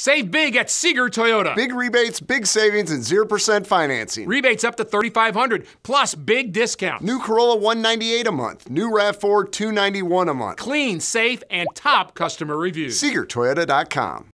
Save big at Seeger Toyota. Big rebates, big savings, and 0% financing. Rebates up to 3500 plus big discounts. New Corolla 198 a month. New RAV4 291 a month. Clean, safe, and top customer reviews. SeegerToyota.com.